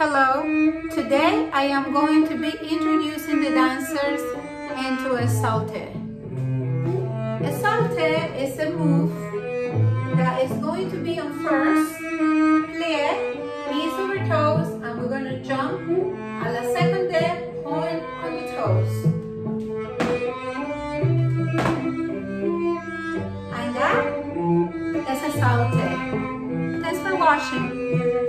Hello, today I am going to be introducing the dancers into a saute. A saute is a move that is going to be on first, plie, knees over toes, and we're going to jump a la seconde, point on the toes. And that is a saute. Thanks for watching.